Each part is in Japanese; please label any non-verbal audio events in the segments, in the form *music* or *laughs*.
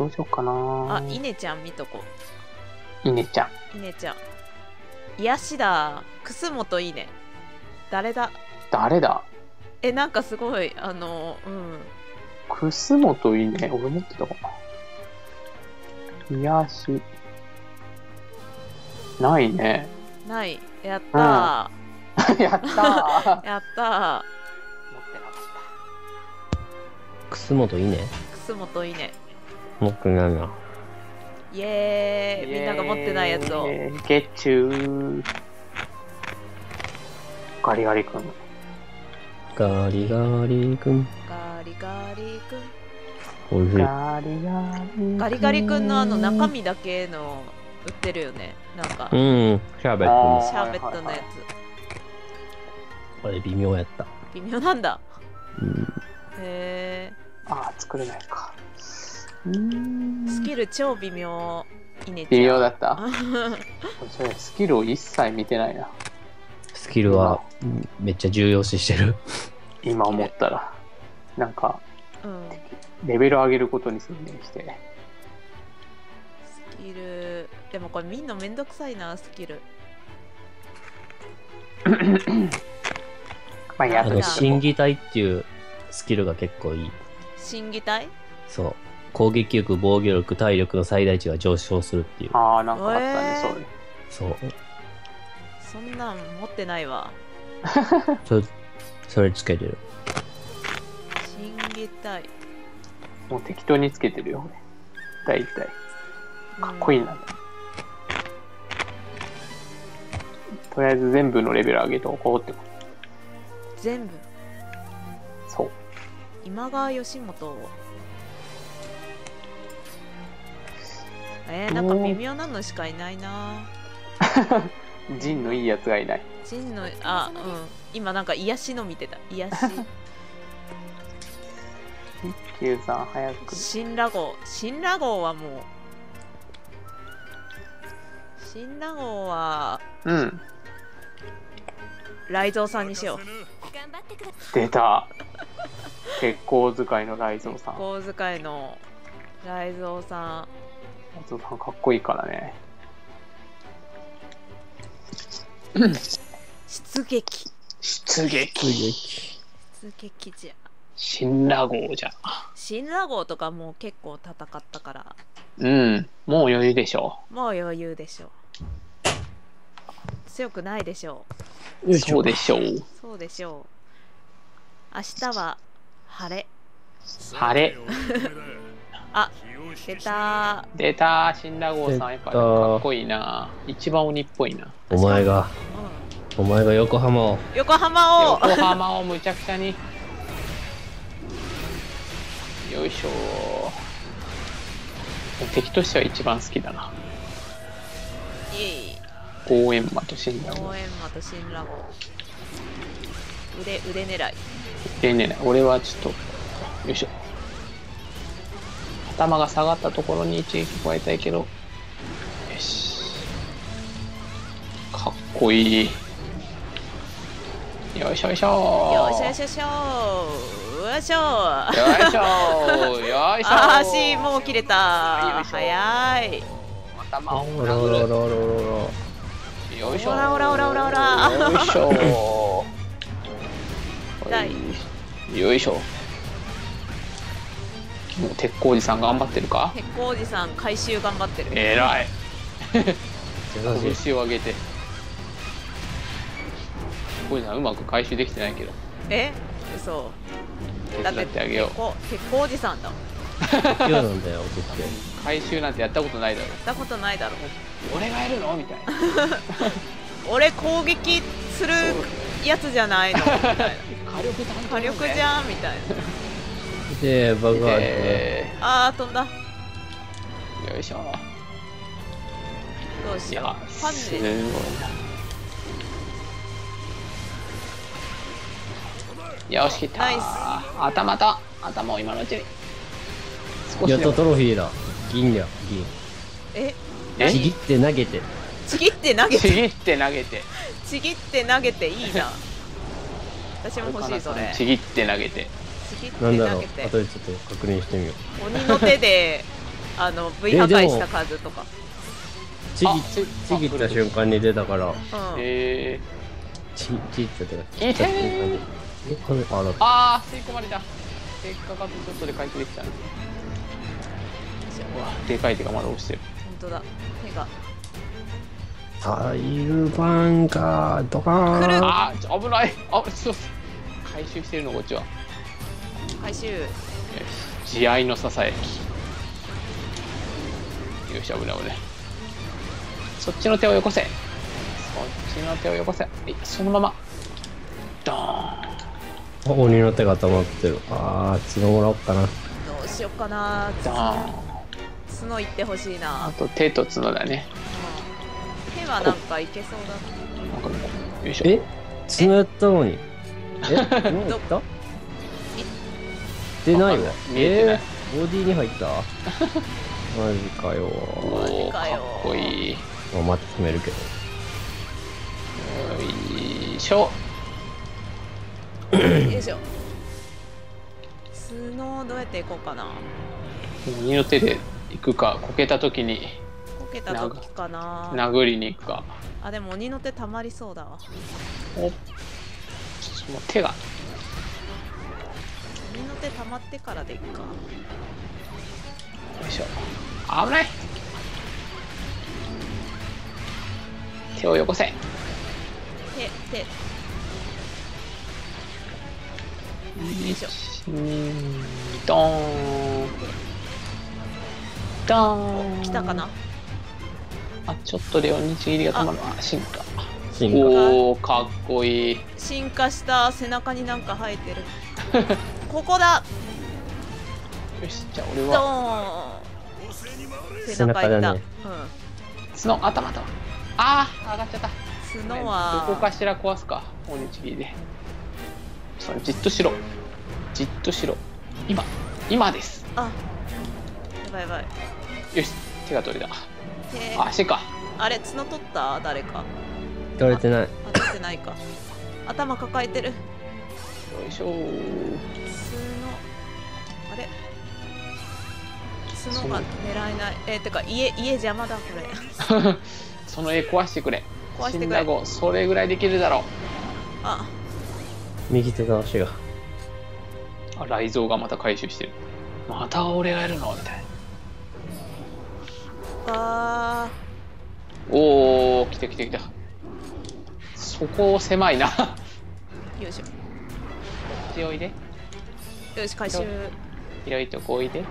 どうしようかなあ、稲ちゃん見とこ稲ちゃん。う。稲ちゃん。癒しだ。楠本いいね。誰だ？誰だ？え、なんかすごい、あの、うん。楠本いいね。俺持ってたかな。癒し。ないね。ない。やったー。*laughs* *laughs* やったー。持ってなかやった楠本いいね。ー。楠本いいね。持ってないな。イエ。ーイ。みんなが持ってないやつを。ゲッチュー。ガリガリ君。ガリガリ君。ガリガリ君。おいしい。ガリガリ。ガリガリ君のあの中。身だけの売ってるよね。なんか、うん、シャーベットあのシャーベットのやこれ微妙やった。つ。微妙なんだ。うん。へあー、作れないか。スキル超微妙。イネちゃん。微妙だった？*laughs* スキルを一切見てないな。スキルはうんめっちゃ重要視してる。今思ったら。なんか、うん。レベル上げることに専念して。スキル。でもこれみんなめんどくさいな、スキル。*coughs* まあ、やっ審議体っていうスキルが結構いい。審議体そう。攻撃力、防御力、体力の最大値が上昇するっていう。ああ、なんかあったね、えーそうね。そう。そんなん持ってないわ。*laughs* それ、それつけてる。審議体。もう適当につけてるよ、俺。大体。かっこいいな。とりあえず全部のレベル上げておこうってこ全部。と。そう。今川義元。えー、なんか微妙なのしかいないな。*laughs* ジンのいいやつがいない。ジンの、あ、うん。今なんか癒しの見てた。癒し。*laughs* 一休さん早く。新ラゴ新ラゴはもう。新ラゴは、うん。ライゾーさんにしよう。出た。鉄鋼使いのライゾーさん。ラ小遣いのライゾーさん。イゾーさんかっこいいからね。出撃。出撃。出撃じゃ。新ラゴーじゃ。新ラゴとかもう結構戦ったから、うん。もう余裕でしょもう余裕でしょう。強くないでしょう。う。そうでしょう。そうでしょう。明日は晴れ。晴れ。*laughs* あ、出た出た新ラゴーさん。やっぱかっこいいな。一番鬼っぽいな。お前が、うお前が横浜を。ん、横浜を横浜をむちゃくちゃに。よいしょ敵としては一番好きだな。いえい応援魔と新ラゴ応援魔と新ラゴ腕腕狙いえねえねえ俺はちょっと、よいしょ。頭が下がったところに一撃加えたいけど。よし。かっこいい。よいしょよいしょ。よいしょよいしょよいしょ。よいしょ。よいしょ。*laughs* 足もう切れた。早い頭をらおらおらおらよいしょ。おらおらおらおらおら。よいしょ。*laughs* よいしょ。鉄工おじさん頑張ってるか？鉄工おじさん回収頑張ってる。えらい。優しい。拳を上げて。こいさんうまく回収できてないけど。え？嘘。手だって伝ってあげよう。鉄工鉄工おじさんだなんだよ、僕って。回収なんてやったことないだろ。やったことないだろ。俺がやるの？みたいな。*laughs* 俺攻撃するやつじゃないの。みたいな。*laughs* 火力担当火力じゃんみたいなで、爆破で。えあー飛んだ。ー、よいしょ。どうしよう。パす。ごい。なよし切った。ナイス。頭と頭を今のうちに。少しやっとでもトロフィーだ。銀だよ、え？ちぎって投げて。ちぎって投げて。ちぎって投げて。*laughs* ちぎって投げていいな。私も欲しいそれ。ちぎって投げてなんだろう。後でちょっと確認してみよ鬼の手であの *laughs* V 破壊した数とか。ちぎちぎった瞬間に出たから、うん。えちちぎったとか、切った瞬間に。え、これ、あらー、、あー吸い込まれた。せっかくちょっとで回復できた。ねでかい手がまだ押してる。本当だ。手が。タイルバンカー、ドカーン。あ危ない。あちょっと回収してるのこっちは回収。よし慈愛のささやきよし危ない危ない。そっちの手をよこせ。そっちの手をよこせ。はいそのまま。ドーン。あ鬼の手が溜まってる。あー、角もらおうかな。どうしよっかな。ドーン。角いってほしいな、あと手と角だね。うん、手はなんかいけそうだな。んかよいしょ。え？角やったのに。え？*laughs* もういった？出ない。わ。見えてない。えーボディに入った？*laughs* マジかよ。マジかよ。かっこいい。まあ、また止めるけど。よいしょ。よいしょ。角どうやっていこうかな。鬼の手で行くか。こけた時に。こけた時かな。殴りに行くか。あでも鬼の手たまりそうだわ。おちょっともう手が鬼の手たまってからでいっか。よいしょ。危ない。手をよこせ。手手。いしょ。うんドーン。ドーン。来たかな？あちょっとレオンにちぎりが止まる。あ。進化。進化。おおかっこいい。進化した背中になんか生えてる *laughs* ここだ。よしじゃあ俺ドは。ーン背背中いった、中だね。角頭とあー上がっちゃった。うん角は。どこかしら壊すか。鬼ちぎりで。それじっとしろ。じっとしろ。今今です。あやばいやばい。よし手が取れた。手あ足か。あれ角取った？誰か。取れてない。あ取ってないか。頭抱えてる。よいしょ角あれ？角が狙えない。えー、てか家家邪魔だこれ。*laughs* その絵壊してくれ。壊してくれ。死んだ後それぐらいできるだろあ。右手の足が。うあ雷蔵がまた回収してる。また俺がやるの？みたいな。あおお来た来た来た。そこ狭いな。よいしょ。っちおいでよし回収広いとこおいで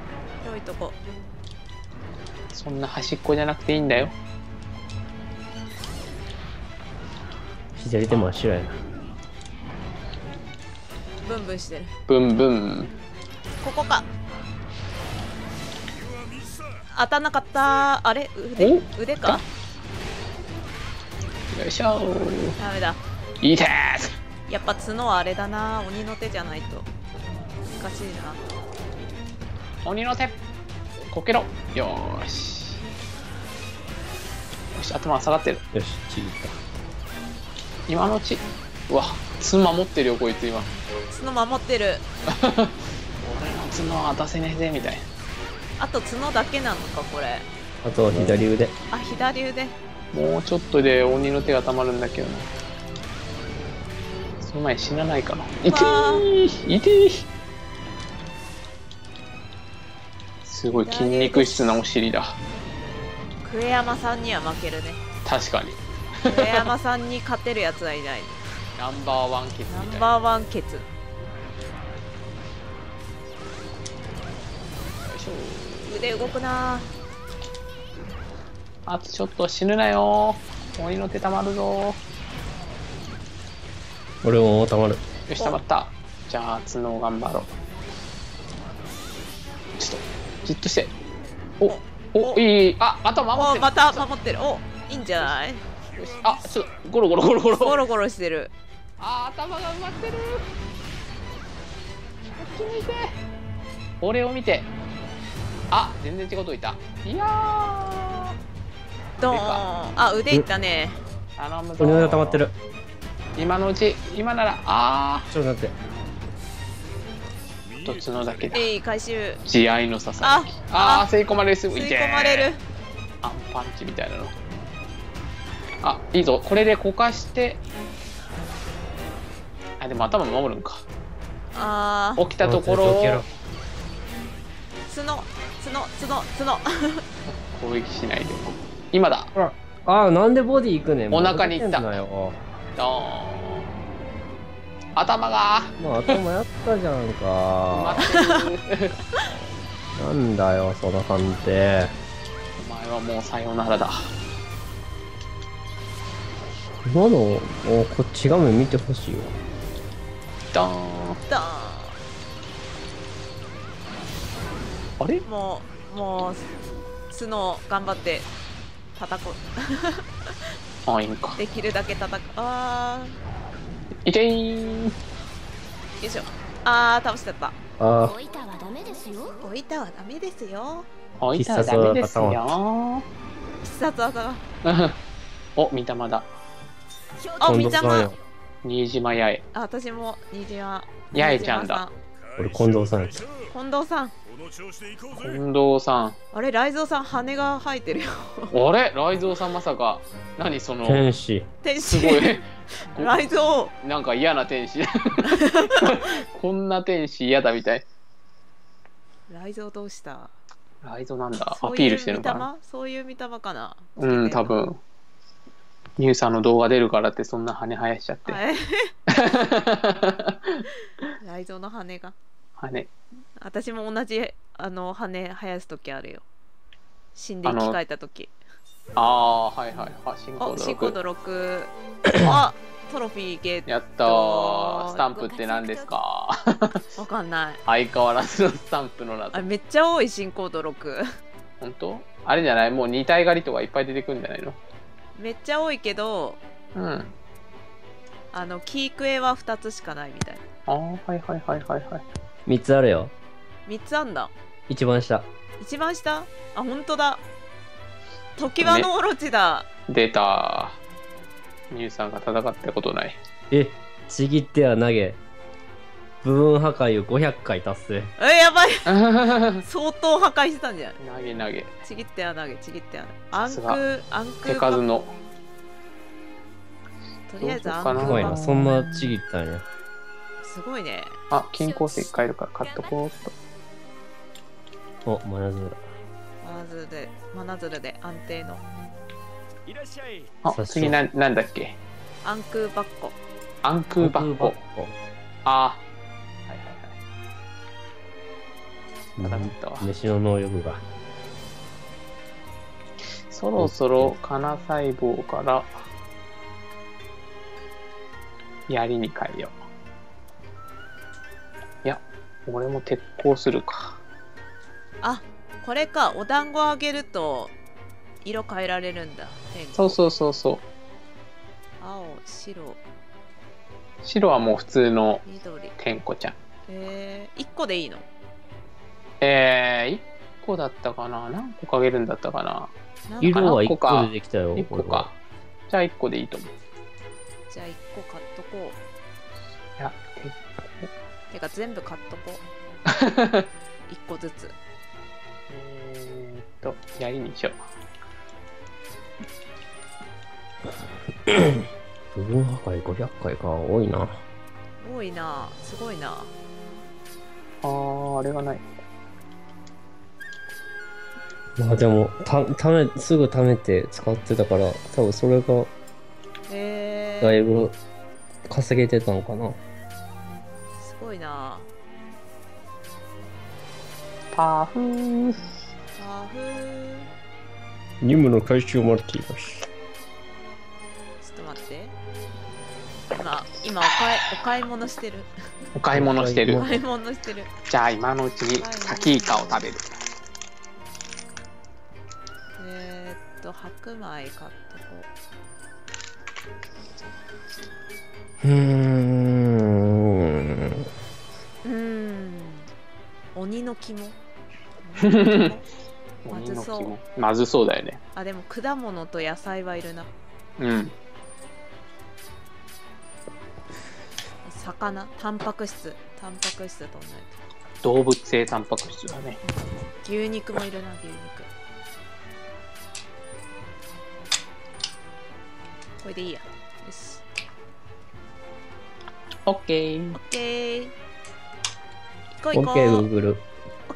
広いとこ。そんな端っこじゃなくていいんだよ。左手真っ白やな。ブンブンしてる。ブンブン。ここか。当たんなかった。あれ？腕？お？腕か？よいしょ。ダメだ。いいてやっぱ角はあれだな。鬼の手じゃないと。難しいな。ー鬼の手。こけろ。よーし。よし頭下がってる。よし、ちぎっ今のうち。うわ角守ってるよこいつ今。角守ってる。*laughs* 俺の角は出せねえぜみたいな。あと角だけなのかこれ。た。あと、左腕。あ左腕。もうちょっとで鬼の手がたまるんだけどな。その前に死なないかな。痛わい。痛いすごい筋肉質なお尻だ。クエヤマさんには負けるね。確かに。クエヤマさんに勝てるやつはいない。ナンバーワンケツナみたいな。ンバーワンケツ。よいしょ。腕動くな。あとちょっと死ぬなよ。鬼の手たまるぞ。俺もたまる。よしたまった。じゃあ角を頑張ろうじっとして。おおお。いいあ頭守ってる。おまた守ってる。おいいんじゃない？よし。あちょっとゴロゴロゴロゴロ。ゴロゴロしてる。あ頭が埋まってる。こっち向いて。俺を見て。あ全然違うといた。いやドーン。あ腕いったね。ー頼むぞ。鬼の溜まってる。今のうち今ならあちょっと待って。と角だけ。だえい回収。慈愛のささやきああー吸い込まれる。す吸い込まれる。アンパンチみたいなの。あいいぞ。これでこかして。あでも頭守るんか。あー。起きたところ。を角角角角。*laughs* 攻撃しないで今だ。ああ、なんでボディ行くねん。お腹に行った。もう頭が。まあ、頭やったじゃん埋か。*laughs* なんだよ、その判定。お前はもうさよならだ。今のをこっち画面見てほしいわ。ドーン。ドーあれ？ンもうもう角頑張って叩こう。あいいんか。*laughs* できるだけ叩くあいてーん。ーよいしょあー倒しちゃった。あ置いたはダメですよ。置いたはダメですよ。あいたらダメですよ。必殺技。が *laughs* お三玉だ。あ、あみちゃま近藤さんや。新島八重。あ私も虹は八重ちゃんだ俺、近藤さん。近藤さん。近藤さん。あれ雷蔵さん羽が生えてるよ。*laughs* あれ？ライゾーさんまさか。何その？天使。天使。すごい。*laughs* 雷蔵なんか嫌な天使。*laughs* こんな天使嫌だみたい。雷蔵どうした？ライゾなんだ？アピールしてるのかな？そういう見たまかな？うん多分。ニューさんの動画出るからってそんな羽生やしちゃって。え。雷蔵の羽が羽。私も同じあの羽生やす時あるよ。死んで生き返った時。ああはいはい。あ進行あシーコー度ド6あ *coughs* トロフィーゲッ6やったー。スタンプって何ですか？トわかんない。相変わらずのスタンプの謎。あめっちゃ多い新コード6本当？あれじゃない？もう二体狩りとかいっぱい出てくるんじゃないの？めっちゃ多いけどうん。あのキークエは2つしかないみたいああはいはいはいはいはい3つあるよ。3つあんだ。一番下。一番下？あ本当だ。時はのオロチだ、出た。ニューさんが戦ったことない。え、ちぎっては投げ。部分破壊を500回達成。えやばい。投相当破壊してたんじゃない？げ投げ。ちぎっては投げちぎっては投げ。アンクアンク手数の。とりあえずアンクすごいな。そんなちぎったんや。すごいね。あ金鉱石買えるから買っとこうっと。お、マナズラ。マナズルでマナズルで安定のあさし次ななんだっけ？アンクバッコ。アンクーバッコ。あーはいはいはい戦ったわ。飯の能力が。そろそろカナ細胞から槍に変えよう俺も鉄鋼するか。あこれか。お団子あげると色変えられるんだ。そうそうそうそう。青白。白はもう普通の緑。天子ちゃん。えー、1個でいいの？えー、1個だったかな？何個かげるんだったかな？なんか色は1何個でできたよ。1個か。じゃあ1個でいいと思う。じゃあ1個買っとこいやうてか全部買っとこう *laughs* 1個ずつえーっと槍にしよ部分破壊500回か。多いな。多いなすごいなうあーあれがないまあでも、た、ため、すぐ貯めて使ってたから、多分それがえー、だいぶ稼げてたのかな。すごいな。パフー。パフー。任務の回収を待っています。ちょっと待って。今今お買いお買い物してる。お買い物してる。おお買い物してる。じゃあ今のうちにサキイカを食べる。えー、っと白米買っとこうーん。*laughs* 肝。まずそう。まずそうだよね。あでも果物と野菜はいるな。うん。魚。タンパク質。タンパク質とんない動物性タンパク質だね。牛肉もいるな牛肉。これでいいや。よし。オッケー。オッ。ケー。行こうオ行こう。ッケ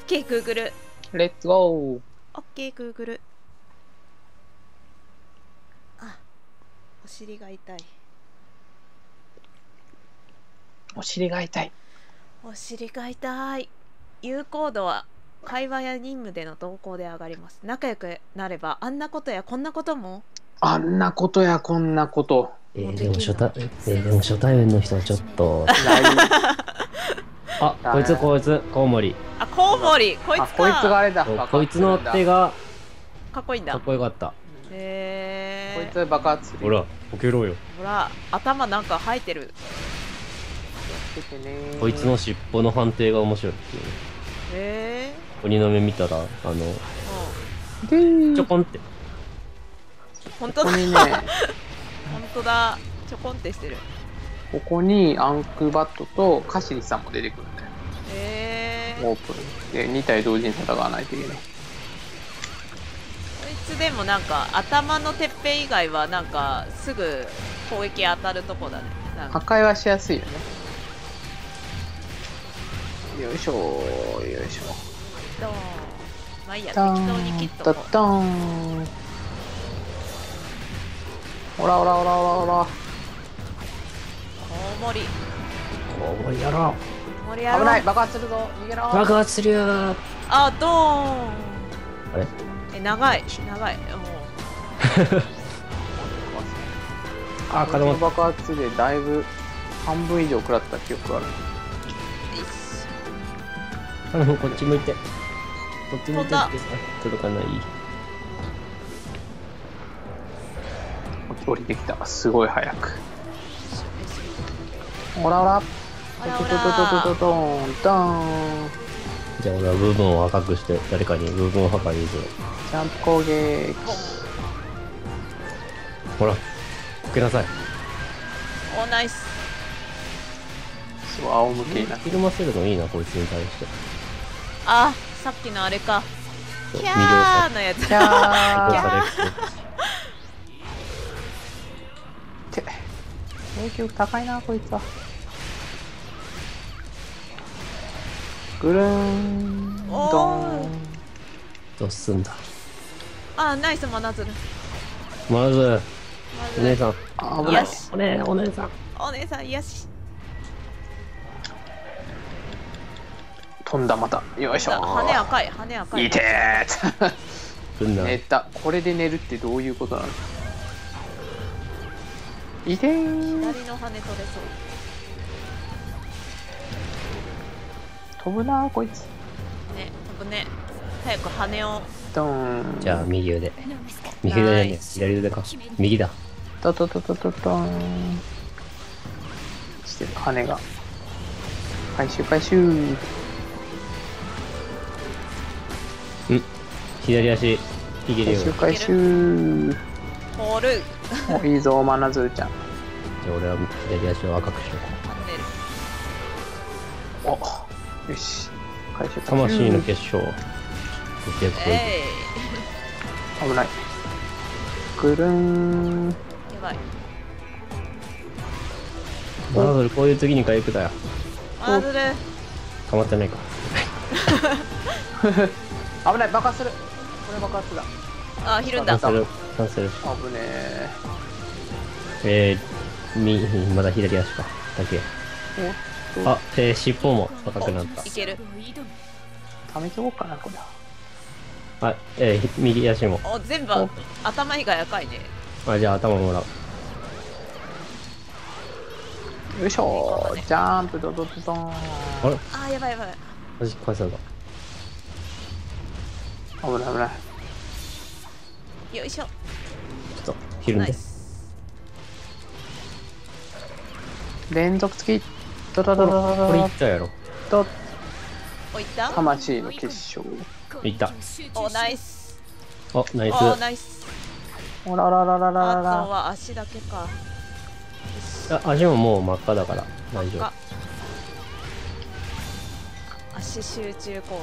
ー、グーグル。オッケーグーグルレッツゴー。オッケーグーグルあお尻が痛いお尻が痛い。お尻が痛い有効度は会話や任務での動向で上がります仲良くなればあんなことやこんなことも？あんなことやこんなこと。えー、でも初対、えー、でも初対面の人はちょっと。*laughs* あ、こいつ、こいつ、コウモリ。あコウモリこいつかあ、こいつがあれだ。こいつの手がかっこいいんだかっこよかった。へえこいつ爆発する。ほら、こけろよ。ほら頭なんか生えてるこいつの尻尾の判定が面白いっていうね。へえ鬼の目見たら、あの、うんちょこんって。本当だ *laughs* 本当だちょこんってしてるここにアンクバットとカシリさんも出てくるんだよ。へえオープン。で2体同時に戦わないといけない。こいつでもなんか頭のてっぺん以外はなんかすぐ攻撃当たるとこだね。破か。壊はしやすいよね。よいしょよいしょ。ドーン。まあいいや適ダ当に切っとこう。ダッダーン。ほらほらほらほらほコウモリコウモリやろう危ない爆発するぞ逃げろう。爆発するよー。あドーンあれ？え長い長いも *laughs* あ、この爆発でだいぶ半分以上食らった記憶がある。こっち向いて。こっち向いて届かない。降りてきた。すごい早く。ほらほら。ほらほドドドドドドドーンドーン。じゃあ俺は部分を赤くして誰かに部分を破壊する。ジャンプ攻撃。ほら、こけなさい。おナイスすごい仰向けになってひるませるのいいな、こいつに対して。あさっきのあれかそうキャーのやつキャーされる。って影響力高いなこいつはぐるーんおー。どうすんだ？あナイス真鶴。まず、お姉さん。あ危ない。お姉、お姉さん。お姉さんよし。飛んだまた。よいしょ。だ羽赤い羽赤い。いてー。来んな。寝た。これで寝るってどういうことなの？いてー左の羽取れそう飛ぶなこいつ。ね飛ぶね。早く羽を。ドーン。じゃあ、右腕。右腕ね。え左腕か。右だ。ドドドドドドーン。してる羽が。回収回収。左足、いけるよ。回収回収。ホールおいいぞマナズルちゃん。じゃあ俺は左足を赤くしとこ跳よし。回収う。魂の結晶。受け取りえ危ない。ぐるーん。いやばい。マナドルこういう時に回復だよ。真鶴かまってないか。*laughs* 危ない。爆発する。これ爆発だ。あひるんだ。キャンセル、キャンセル。危ねえ。えー、み、まだ左足か。だけ。おえー、尻尾も赤くなった。い。ける。溜めておこうかなこれ。あ、えー、右足も。お全部お。頭以外赤いね。あ、じゃあ頭もらう。よいしょ。ジャンプドドドドーン。あれ？あーやばいやばい。マジ返された。危ない危ない。よいしょ。ちょっと、ひるんで。連続突きドドドドドこれいドったやろ。ドおいった？魂の結晶。いった。おナイス。あ、ナイス。おナイス。おらららららあとららは足だけか。あ足ももう真っ赤だから。大丈あ足集中攻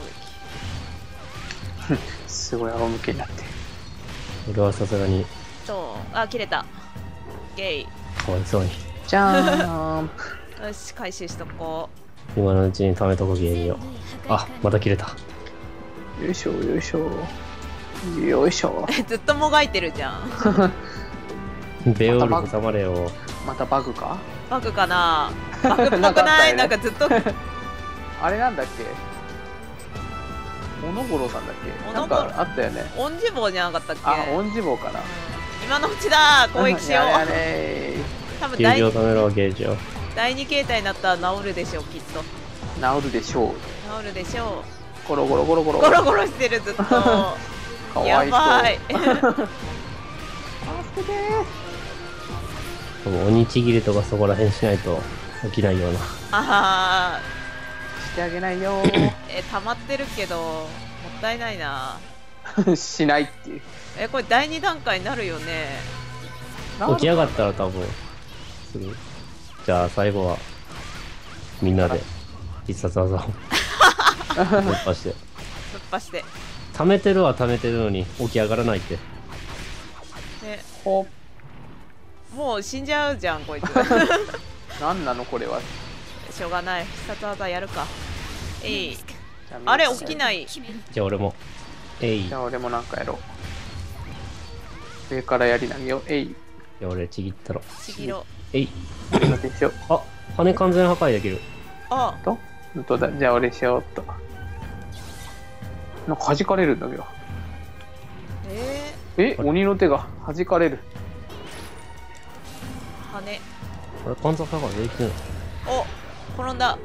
すごい仰向けになって俺はさすがに。撃そう。あ切れた。ゲイ。かわいそうに。じゃーんよし回収しとこ今のうちに貯めとこゲームを。あ、また切れた。よいしょよいしょ。よいしょ。う *laughs* ずっともがいてるじゃん。*laughs* ベオール挟まれよ。またバグか？バグかな？バグっぽくない？*laughs* なんかずっと。あれなんだっけ？小野五郎さんだっけ？なんかあったよね。音字棒じゃなかったっけ？あ恩寺坊かな。うん。今のうちだ。攻撃しよやれやうれ。多分第ゲージを貯めろ、ゲージを。第二形態になったら治るでしょうきっと。治るでしょう。治るでしょゴロゴロゴロゴロ。うゴロゴロしてるずっと。*laughs* かわやいそう。ばい。助けて鬼ちぎりとかそこら辺しないと起きないような。あしてあげないよー。*coughs* え溜まってるけどもったいないな。*laughs* しないっていう。えこれ第二段階になるよね。起き上がったら多分、すぐ。じゃあ最後は、みんなで必殺技を。突破して。突破して。貯めてるは貯めてるのに起き上がらないって。ね。ほもう死んじゃうじゃんこいつ。*laughs* なんなのこれは。しょうがない。必殺技やるか。えい。あれ起きない。じゃあ俺も。えい。じゃあ俺もなんかやろう。上からやり投げよう。えいあ俺ちぎったろ。ちぎろ。えい。しょう。あ、羽完全破壊できる。あ。と？本当だじゃあ俺しようっと。なんか弾かれるんだけど。ええ？鬼の手が弾かれる。ー、羽。これ完全破壊できてない。お転んだ。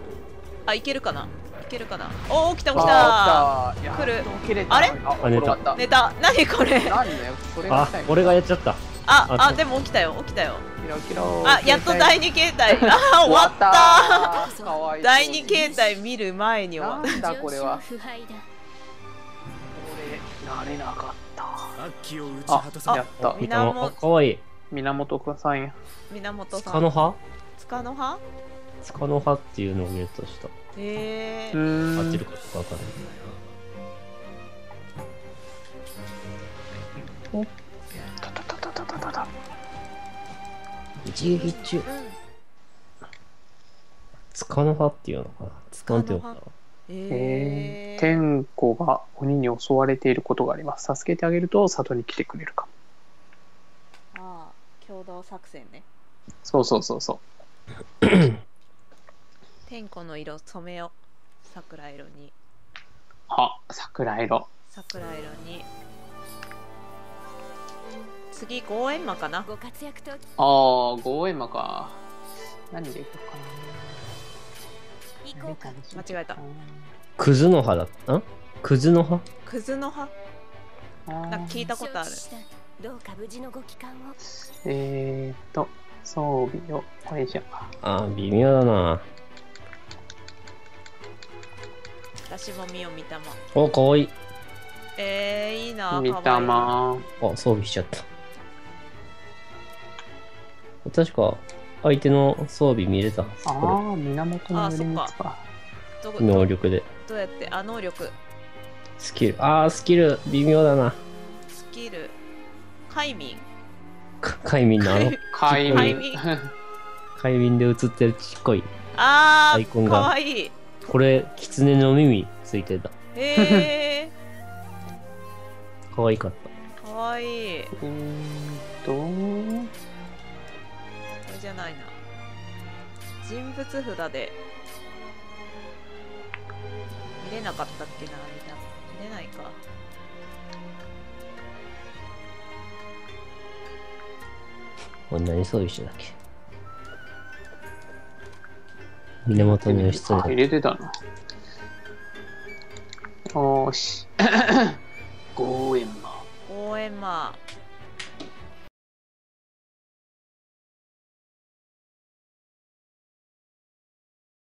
あいけるかな？いけるかな？お起きた来た。来る。あれああ寝た。寝た。何これ？何だよ？それがあ俺がやっちゃった。あああでも起きたよ。起きたよ。キラキラ。あやっと第二形態。あ終終わった。*laughs* 第二形態見る前に終わっなんだこれは。俺なれなかった。あやった。みあ、あかわいい。源くんさんやた源さん塚の葉塚の葉塚の葉っていうのをゲットした。へえうーん合ってるかちょっとわかんない。たたたたたたたた一撃中。塚の葉っていうのかな。塚の葉なんていうのかな。えー、天子が鬼に襲われていることがあります。助けてあげると里に来てくれるかも。ああ共同作戦ね。そうそうそうそう。*coughs* 天子の色染めよ桜色に。あ桜色。桜色に次ゴーエンマかな？ご活躍とああゴーエンマか。何でいこうかな。行こうか。間違えた。クズの葉だった？ん？クズの葉？クズの葉？あなんかー聞いたことある。どうか無事のご帰還を。えーっと装備をこれじゃあー、微妙だな。私も見よ見たま。お、かわいい。えー、いいな見たかわいい。まあ、装備しちゃった。確か、相手の装備見れた。あこあ源の寄り道か。ど能力で。どうやってあ能力。スキル。あー、スキル、微妙だな。スキル。快眠。か快眠の？あの、快眠。快眠。快眠で映ってるちっこい。あーアイコンが。かわい。いこれ、狐の耳ついてた。へえかわいかっー、かわい。いえーっとないな。人物札で。見れなかったっけなみんな。見れないか。た。これ何装備してたっけ？源義あ入経。れてたな。よーし。*coughs* ゴーエンマ応援マ